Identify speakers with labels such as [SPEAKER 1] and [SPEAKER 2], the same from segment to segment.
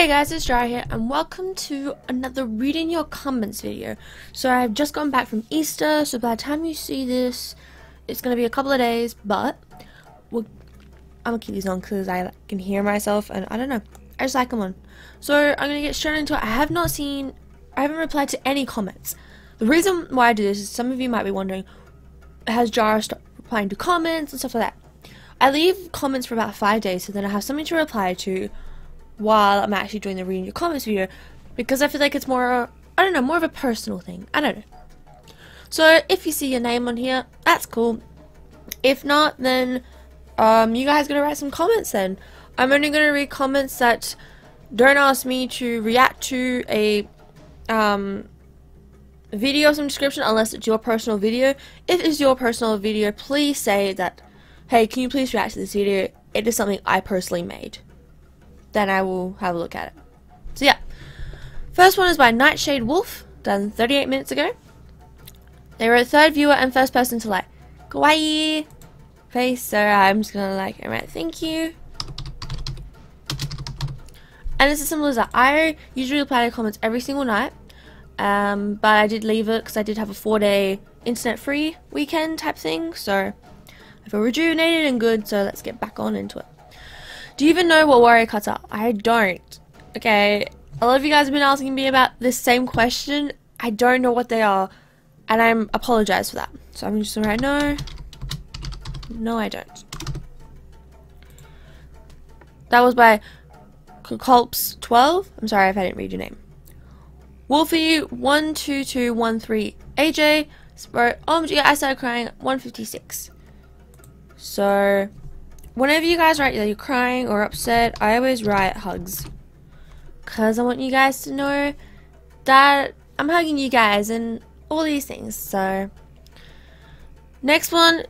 [SPEAKER 1] Hey guys, it's Jara here, and welcome to another reading your comments video. So I've just gone back from Easter, so by the time you see this, it's gonna be a couple of days, but we'll, I'm gonna keep these on because I can hear myself, and I don't know, I just like them on. So I'm gonna get straight into it. I have not seen, I haven't replied to any comments. The reason why I do this is some of you might be wondering, has Jara stopped replying to comments and stuff like that? I leave comments for about five days, so then I have something to reply to while I'm actually doing the reading your comments video because I feel like it's more, I don't know, more of a personal thing. I don't know. So if you see your name on here, that's cool. If not, then um, you guys gonna write some comments then. I'm only gonna read comments that don't ask me to react to a um, video some description unless it's your personal video. If it's your personal video, please say that, hey, can you please react to this video? It is something I personally made then I will have a look at it. So yeah, first one is by Nightshade Wolf, done 38 minutes ago. They were third viewer and first person to like kawaii face, so I'm just gonna like, alright, thank you. And it's as simple as that. I usually reply to comments every single night, um, but I did leave it because I did have a four day internet free weekend type thing, so I feel rejuvenated and good, so let's get back on into it. Do you even know what Warrior Cats are? I don't. Okay, a lot of you guys have been asking me about this same question. I don't know what they are, and I'm apologize for that. So I'm just gonna write no. No, I don't. That was by Culps12. I'm sorry if I didn't read your name. Wolfie12213 AJ wrote, OMG, I started crying 156. So, whenever you guys write that you're crying or upset, I always write hugs. Because I want you guys to know that I'm hugging you guys and all these things. So, next one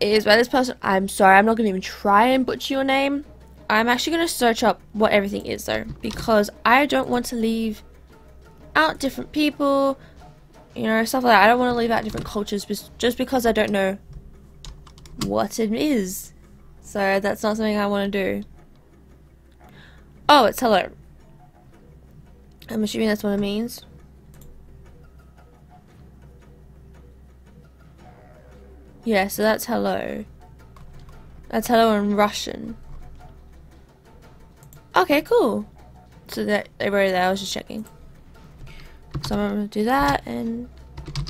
[SPEAKER 1] is by this person. I'm sorry, I'm not going to even try and butcher your name. I'm actually going to search up what everything is though. Because I don't want to leave out different people. You know, stuff like that. I don't want to leave out different cultures just because I don't know what it is. So that's not something I want to do. Oh, it's hello. I'm assuming that's what it means. Yeah, so that's hello. That's hello in Russian. Okay, cool. So that they wrote that, I was just checking. So I'm gonna do that and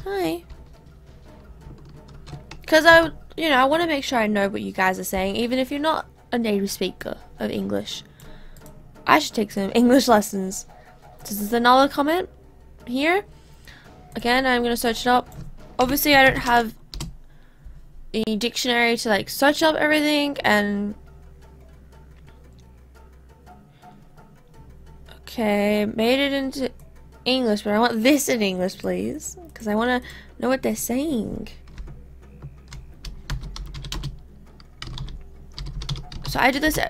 [SPEAKER 1] hi. Cause I you know, I want to make sure I know what you guys are saying, even if you're not a native speaker of English. I should take some English lessons. This is another comment here. Again, I'm going to search it up. Obviously, I don't have a dictionary to like search up everything and Okay, made it into English, but I want this in English, please. Because I want to know what they're saying. So I do this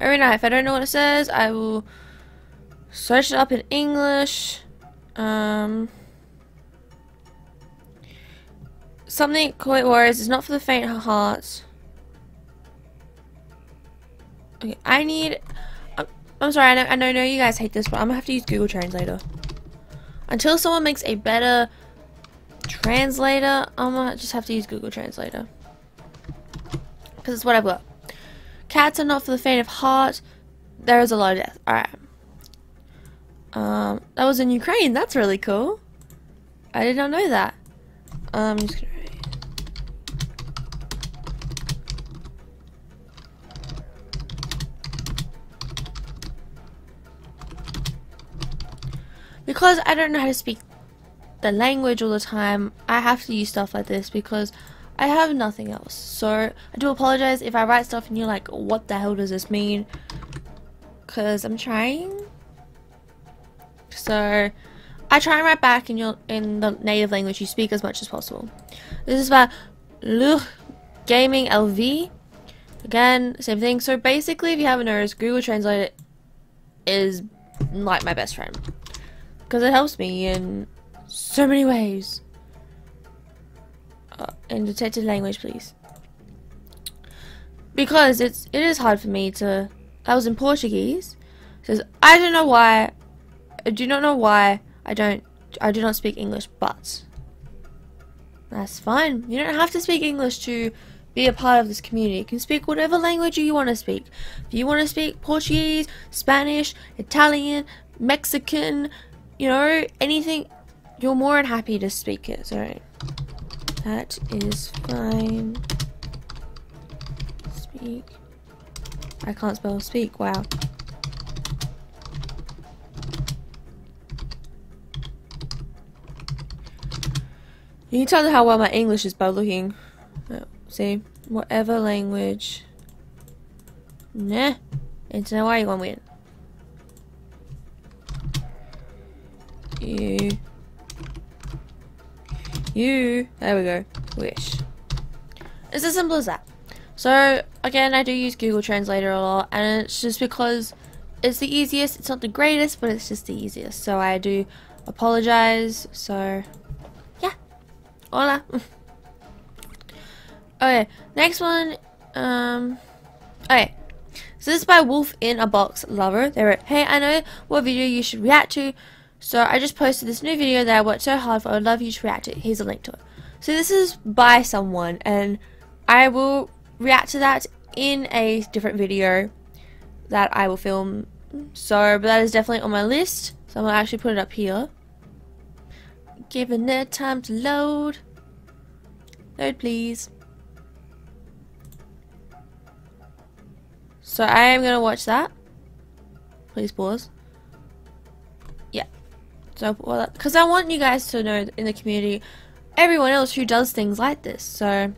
[SPEAKER 1] every night. If I don't know what it says, I will search it up in English. Um, something quite worries is not for the faint of heart. Okay, I need. I'm, I'm sorry. I know, I know. I know you guys hate this, but I'm gonna have to use Google Translator until someone makes a better translator. I'm gonna just have to use Google Translator because it's what I've got. Cats are not for the faint of heart. There is a lot of death. Alright. Um, that was in Ukraine. That's really cool. I did not know that. Um, just gonna Because I don't know how to speak the language all the time, I have to use stuff like this because I have nothing else. So I do apologize if I write stuff and you're like, what the hell does this mean? Because I'm trying. So I try and write back in your in the native language you speak as much as possible. This is about Luch Gaming LV. Again, same thing. So basically, if you haven't noticed, Google Translate is like my best friend. Because it helps me in so many ways uh, in detected language, please. Because it's it is hard for me to. I was in Portuguese, says, I don't know why, I do not know why I don't, I do not speak English, but that's fine. You don't have to speak English to be a part of this community. You can speak whatever language you want to speak. If you want to speak Portuguese, Spanish, Italian, Mexican, you know, anything, you're more than happy to speak it. So that is fine. Speak. I can't spell speak. Wow. You can tell how well my English is by looking. Oh, see? Whatever language. Nah. It's no way you gonna win. You. You. There we go. Wish. It's as simple as that. So, again, I do use Google Translator a lot, and it's just because it's the easiest. It's not the greatest, but it's just the easiest. So I do apologize. So, yeah. Hola. okay, next one. Um, okay. So this is by Wolf in a Box Lover. They wrote, Hey, I know what video you should react to, so I just posted this new video that I worked so hard for. I would love you to react to. It. Here's a link to it. So this is by someone, and I will react to that in a different video that I will film. So, but that is definitely on my list. So I'm gonna actually put it up here. Giving it time to load. Load, please. So I am gonna watch that. Please pause. So, well, because I want you guys to know in the community, everyone else who does things like this. So.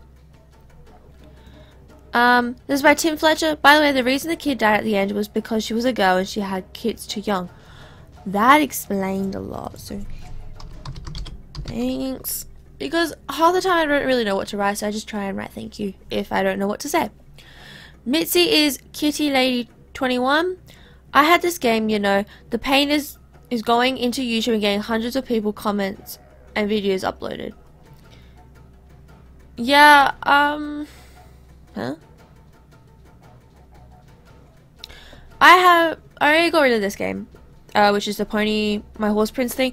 [SPEAKER 1] Um, this is by Tim Fletcher. By the way, the reason the kid died at the end was because she was a girl and she had kids too young. That explained a lot, so thanks. Because half the time I don't really know what to write, so I just try and write thank you if I don't know what to say. Mitzi is Kitty Lady 21. I had this game, you know, the pain is, is going into YouTube and getting hundreds of people comments and videos uploaded. Yeah, um... Huh? I have I already got rid of this game, uh, which is the Pony My Horse Prince thing.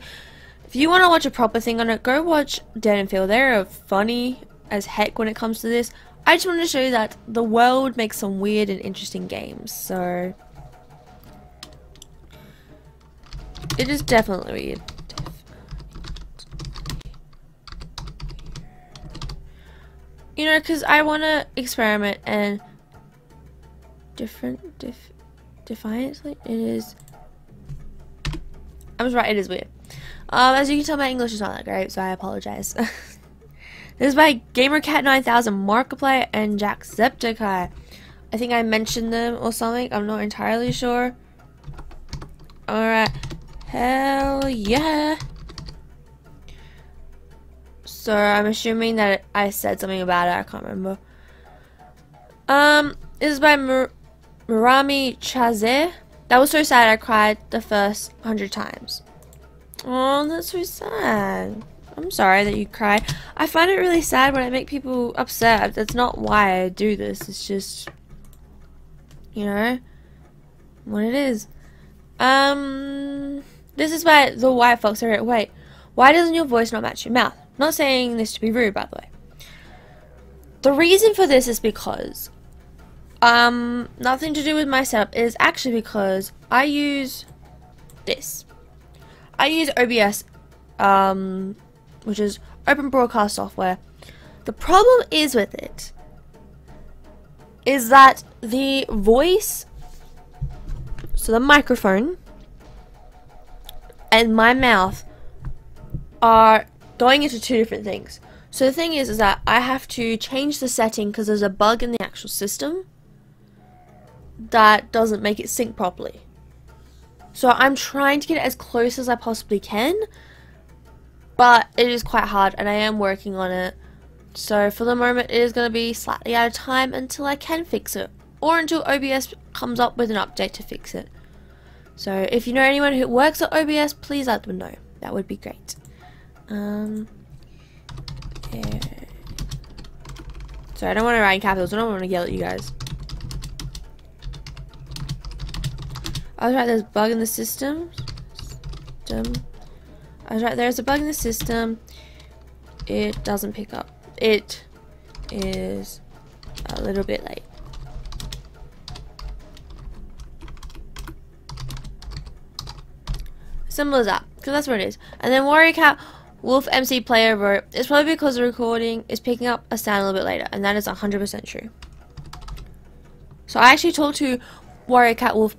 [SPEAKER 1] If you want to watch a proper thing on it, go watch Dan and Phil. They're funny as heck when it comes to this. I just want to show you that the world makes some weird and interesting games. So it is definitely weird. You know, because I want to experiment and different, diff, defiantly, it is, I was right, it is weird. Um, as you can tell, my English is not that great, so I apologize. this is by GamerCat9000, Markiplier, and Jacksepticeye. I think I mentioned them or something, I'm not entirely sure. Alright, hell yeah. So I'm assuming that I said something about it. I can't remember. Um, this is by Mur Murami Chaze. That was so sad. I cried the first hundred times. Oh, that's so sad. I'm sorry that you cried. I find it really sad when I make people upset. That's not why I do this. It's just, you know, what it is. Um, this is why the White Fox. are wait, why doesn't your voice not match your mouth? Not saying this to be rude, by the way. The reason for this is because, um, nothing to do with my setup, is actually because I use this. I use OBS, um, which is Open Broadcast Software. The problem is with it, is that the voice, so the microphone, and my mouth are going into two different things. So the thing is, is that I have to change the setting because there's a bug in the actual system that doesn't make it sync properly. So I'm trying to get it as close as I possibly can, but it is quite hard and I am working on it. So for the moment it is going to be slightly out of time until I can fix it or until OBS comes up with an update to fix it. So if you know anyone who works at OBS, please let them know. That would be great. Um, yeah. I don't want to write in capitals. I don't want to yell at you guys. I was right, there's a bug in the system. system. I was right, there's a bug in the system. It doesn't pick up. It is a little bit late. Simple as that, because that's what it is. And then Warrior Cat Wolf MC Player wrote, It's probably because the recording is picking up a sound a little bit later, and that is 100% true. So I actually talked to Warrior Cat Wolf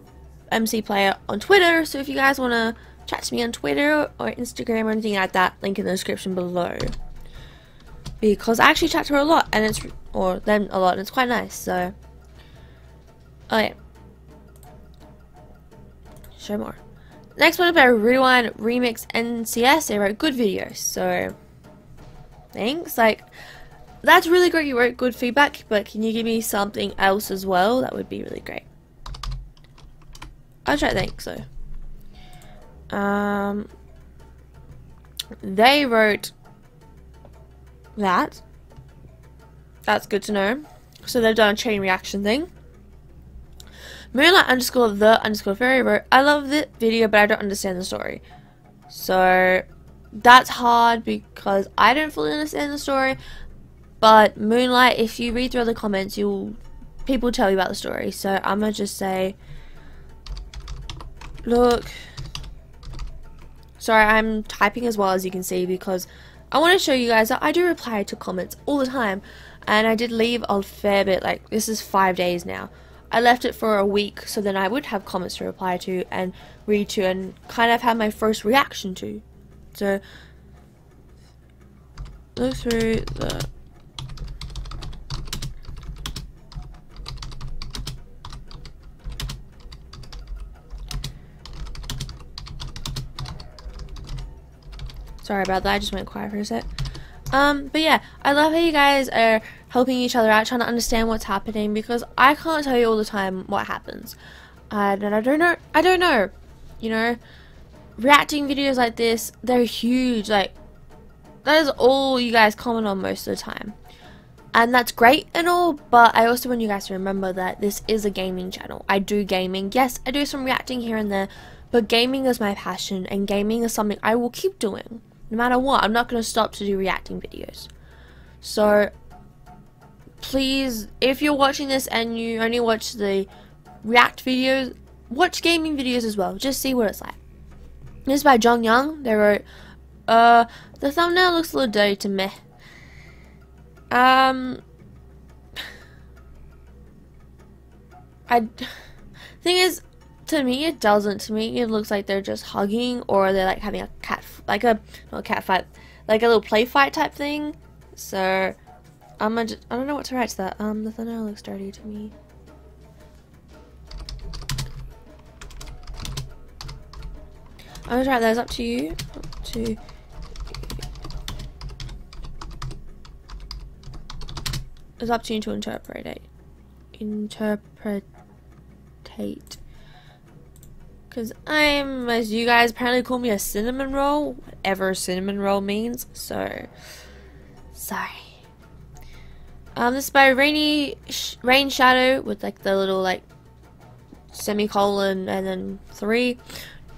[SPEAKER 1] MC Player on Twitter, so if you guys want to chat to me on Twitter or Instagram or anything like that, link in the description below. Because I actually chat to her a lot, and it's, or them a lot, and it's quite nice, so. Oh okay. Show more. Next one by Rewind Remix NCS. They wrote good videos, so thanks. Like, that's really great. You wrote good feedback, but can you give me something else as well? That would be really great. I try to think so. Um, they wrote that. That's good to know. So they've done a chain reaction thing. Moonlight underscore the underscore fairy wrote, I love the video, but I don't understand the story. So that's hard because I don't fully understand the story. But Moonlight, if you read through the comments, you'll people tell you about the story. So I'm gonna just say, look. Sorry, I'm typing as well as you can see because I want to show you guys that I do reply to comments all the time, and I did leave a fair bit. Like this is five days now. I left it for a week so then I would have comments to reply to and read to and kind of have my first reaction to. So, look through the Sorry about that, I just went quiet for a sec. Um, but yeah, I love how you guys are helping each other out, trying to understand what's happening because I can't tell you all the time what happens. and I don't know, I don't know, you know, reacting videos like this, they're huge, like, that is all you guys comment on most of the time. And that's great and all, but I also want you guys to remember that this is a gaming channel. I do gaming. Yes, I do some reacting here and there, but gaming is my passion and gaming is something I will keep doing. No matter what, I'm not going to stop to do reacting videos. So, please, if you're watching this and you only watch the react videos, watch gaming videos as well. Just see what it's like. This is by Jong Young. They wrote, uh, the thumbnail looks a little dirty to me. Um, I, thing is, to me it doesn't. To me it looks like they're just hugging or they're like having a cat, like a, not a cat fight, like a little play fight type thing. So, I'm gonna I don't know what to write to that. Um, the thumbnail looks dirty to me. I'm gonna write those up to you. Up to It's up to you to interpret it. Interpretate. Because I'm, as you guys apparently call me a cinnamon roll, whatever cinnamon roll means. So, sorry. Um, this is by Rainy Sh Rain Shadow with like the little like semicolon and then three.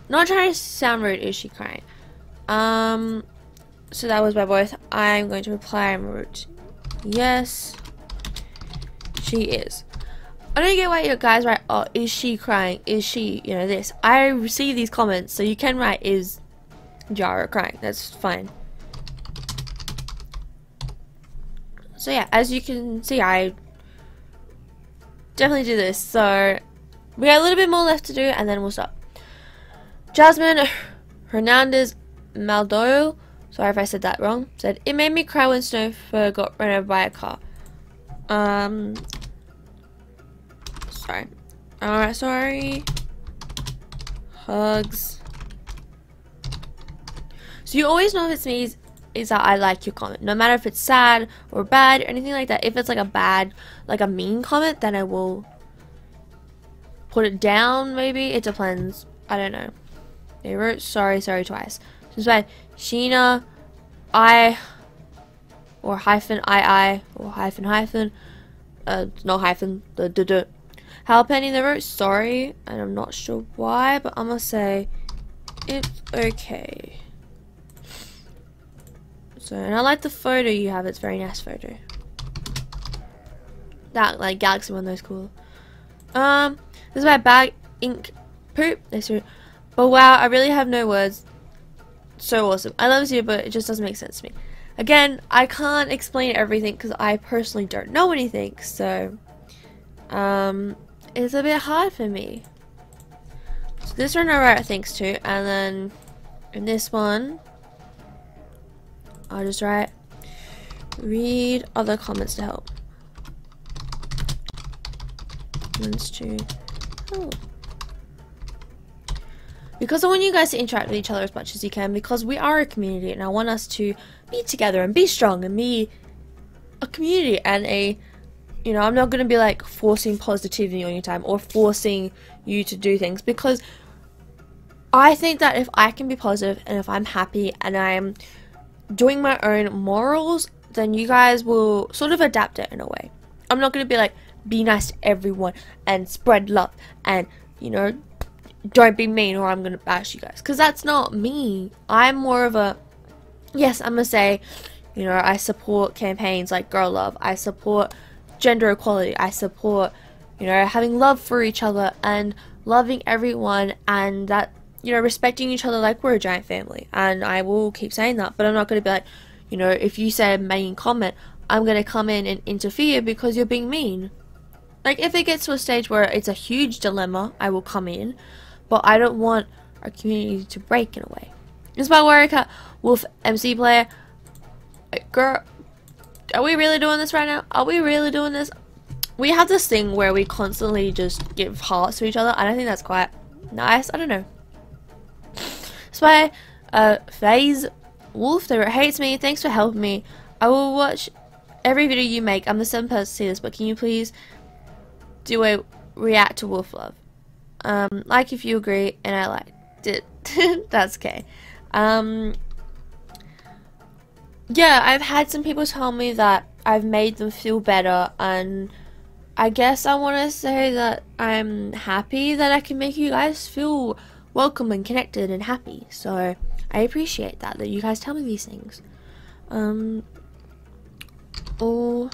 [SPEAKER 1] Not trying to sound rude, is she crying? Um, so that was by both. I'm going to reply and rude. Yes, she is. I don't get why you guys write, oh, is she crying? Is she, you know, this. I receive these comments, so you can write, is Jara crying? That's fine. So yeah, as you can see, I definitely do this. So we got a little bit more left to do, and then we'll stop. Jasmine Hernandez Maldoyo, sorry if I said that wrong, said, It made me cry when Snowfur got run over by a car. Um, sorry. Alright, sorry. Hugs. So you always know if it's me is that I like your comment. No matter if it's sad or bad or anything like that. If it's like a bad, like a mean comment, then I will put it down maybe. It depends. I don't know. They wrote sorry, sorry twice. So it's by Sheena, I, or hyphen I I, or hyphen hyphen, uh, no hyphen, the the the. Penny they wrote sorry, and I'm not sure why, but I'm gonna say it's okay. So, and I like the photo you have. It's very nice photo. That like galaxy one, those cool. Um, this is my bag ink poop. But wow, I really have no words. So awesome. I love you, but it just doesn't make sense to me. Again, I can't explain everything because I personally don't know anything, so um, it's a bit hard for me. So this one I write things to, and then in this one, I'll just write read other comments to help. Comments to help because I want you guys to interact with each other as much as you can because we are a community and I want us to be together and be strong and be a community and a you know I'm not going to be like forcing positivity on your time or forcing you to do things because I think that if I can be positive and if I'm happy and I'm doing my own morals then you guys will sort of adapt it in a way. I'm not going to be like be nice to everyone and spread love and you know don't be mean or I'm gonna bash you guys. Because that's not me. I'm more of a, yes, I'm gonna say, you know, I support campaigns like Girl Love. I support gender equality. I support, you know, having love for each other and loving everyone and that, you know, respecting each other like we're a giant family. And I will keep saying that. But I'm not gonna be like, you know, if you say a mean comment, I'm gonna come in and interfere because you're being mean. Like, if it gets to a stage where it's a huge dilemma, I will come in but I don't want our community to break in a way. It's by Warrior Wolf MC player. Girl, are we really doing this right now? Are we really doing this? We have this thing where we constantly just give hearts to each other, and I think that's quite nice. I don't know. It's uh, FaZe Wolf that hates me. Thanks for helping me. I will watch every video you make. I'm the seventh person to see this, but can you please do a react to Wolf Love? Um, like if you agree, and I liked it. That's okay. Um, yeah, I've had some people tell me that I've made them feel better, and I guess I want to say that I'm happy that I can make you guys feel welcome and connected and happy. So I appreciate that, that you guys tell me these things. Um, always.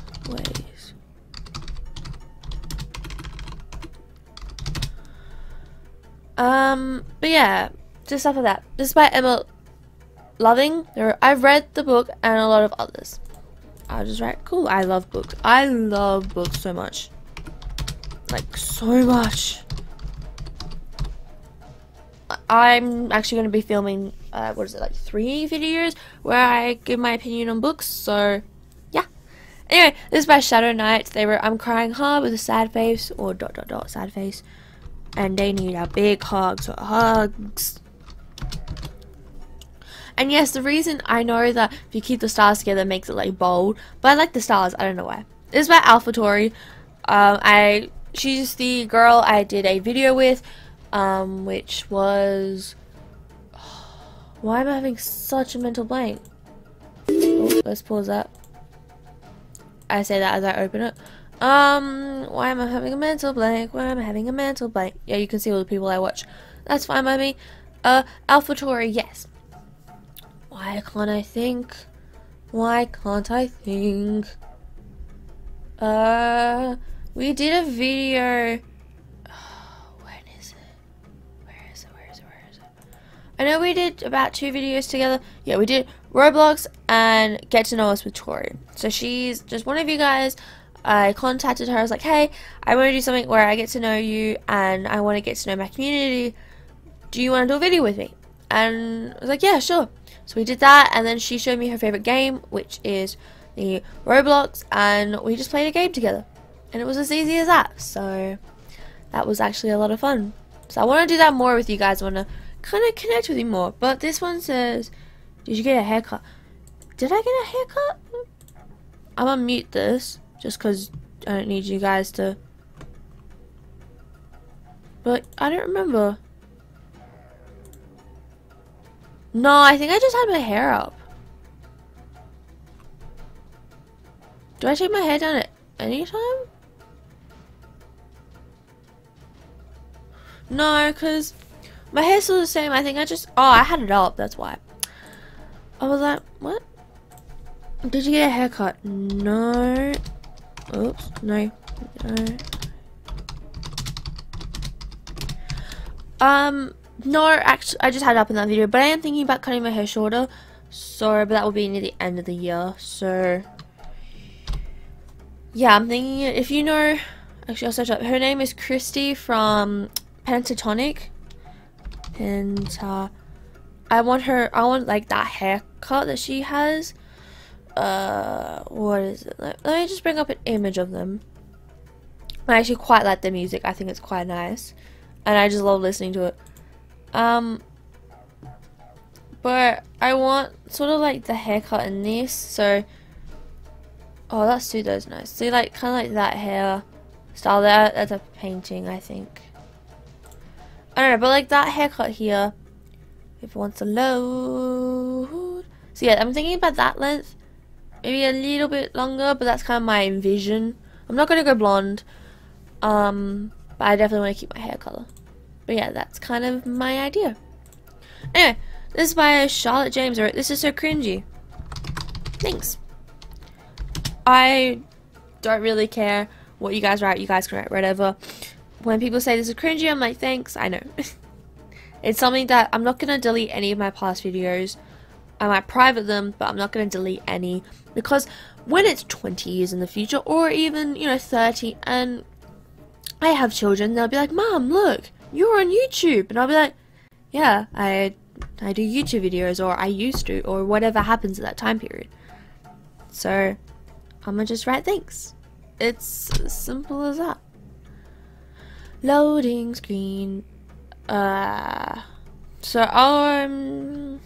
[SPEAKER 1] Um, but yeah, just stuff like that. By Emma Loving. I've read the book and a lot of others. I'll just write, cool, I love books. I love books so much. Like, so much. I'm actually going to be filming, uh, what is it, like three videos where I give my opinion on books, so yeah. Anyway, this is by Shadow Knight. They were, I'm crying hard with a sad face, or dot dot dot sad face and they need a big hug, so hugs. And yes, the reason I know that if you keep the stars together makes it like bold, but I like the stars, I don't know why. This is by Alpha Tori. Um, I she's the girl I did a video with, um, which was why am I having such a mental blank? Oh, let's pause that. I say that as I open it. Um, why am I having a mental blank? Why am I having a mental blank? Yeah, you can see all the people I watch. That's fine by me. Uh, Alpha Tori, yes. Why can't I think? Why can't I think? Uh, we did a video. I know we did about two videos together. Yeah, we did Roblox and Get to Know Us with Tori. So she's just one of you guys. I contacted her. I was like, hey, I want to do something where I get to know you and I want to get to know my community. Do you want to do a video with me? And I was like, yeah, sure. So we did that, and then she showed me her favorite game, which is the Roblox, and we just played a game together. And it was as easy as that. So that was actually a lot of fun. So I want to do that more with you guys. I want to kind of connect with you more. But this one says, did you get a haircut? Did I get a haircut? I'm gonna mute this. Just because I don't need you guys to... But I don't remember. No, I think I just had my hair up. Do I take my hair down at any time? No, because my hair's still the same. I think I just... Oh, I had it up. That's why. I was like, what? Did you get a haircut? No. Oops. No. No. Um, no, actually, I just had it up in that video, but I am thinking about cutting my hair shorter. So, but that will be near the end of the year. So, yeah, I'm thinking if you know, actually, I'll search up. Her name is Christy from Pentatonix, and uh, I want her. I want like that haircut that she has. Uh, what is it? Let, let me just bring up an image of them. I actually quite like the music. I think it's quite nice, and I just love listening to it. Um, but I want sort of like the haircut in this, so oh that pseudo's nice. See like kinda like that hair style there that's a painting I think. I don't know, but like that haircut here, if it wants to load. So yeah, I'm thinking about that length. Maybe a little bit longer, but that's kind of my vision. I'm not gonna go blonde. Um but I definitely want to keep my hair color. But yeah, that's kind of my idea. Anyway, this is by Charlotte James. Or this is so cringy. Thanks. I don't really care what you guys write. You guys can write whatever. When people say this is cringy, I'm like, thanks. I know. it's something that I'm not going to delete any of my past videos. I might private them, but I'm not going to delete any. Because when it's 20 years in the future, or even, you know, 30, and I have children, they'll be like, Mom, look, you're on YouTube. And I'll be like, yeah, I I do YouTube videos or I used to or whatever happens at that time period. So I'm gonna just write thanks. It's as simple as that. Loading screen. Uh so um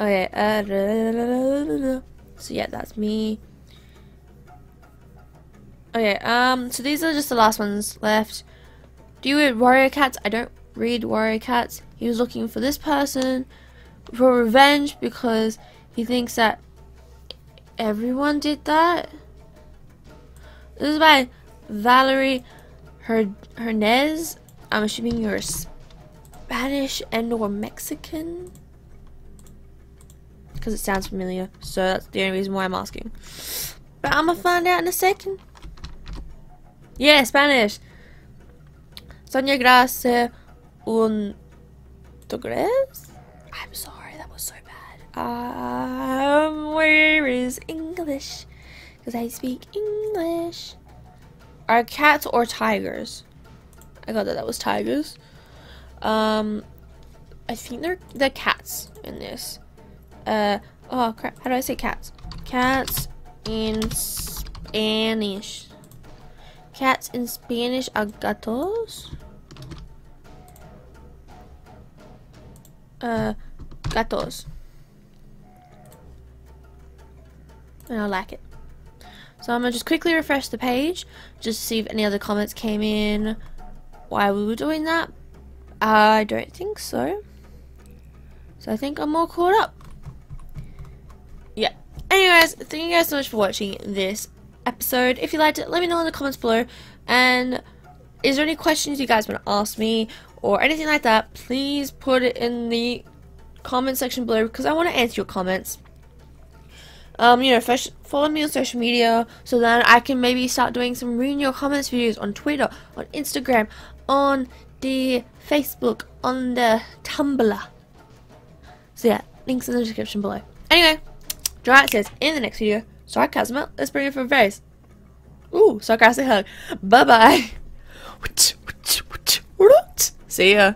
[SPEAKER 1] Okay, uh, so yeah, that's me. Okay, um, so these are just the last ones left. Do you read Warrior Cats? I don't read Warrior Cats. He was looking for this person for revenge because he thinks that everyone did that. This is by Valerie Her Hernandez. I'm assuming you're Spanish and or Mexican. Because it sounds familiar. So that's the only reason why I'm asking. But I'm going to find out in a second. Yeah, Spanish. Sonia Grace un Togres? I'm sorry, that was so bad. Um, where is English? Because I speak English. Are cats or tigers? I got that that was tigers. Um, I think they're the cats in this. Uh, oh crap, how do I say cats? Cats in Spanish. Cats in Spanish are gatos. uh, gatos. And I like it. So I'm going to just quickly refresh the page, just to see if any other comments came in while we were doing that. I don't think so. So I think I'm all caught up. Yeah. Anyways, thank you guys so much for watching this episode. If you liked it, let me know in the comments below. And is there any questions you guys want to ask me or anything like that, please put it in the comment section below because I want to answer your comments. Um, you know, follow me on social media so that I can maybe start doing some reading your comments videos on Twitter, on Instagram, on the Facebook, on the Tumblr. So yeah, links in the description below. Anyway, Jara says in the next video, sarcasm let's bring it for face. Ooh, sarcastic hug. Bye bye. See ya.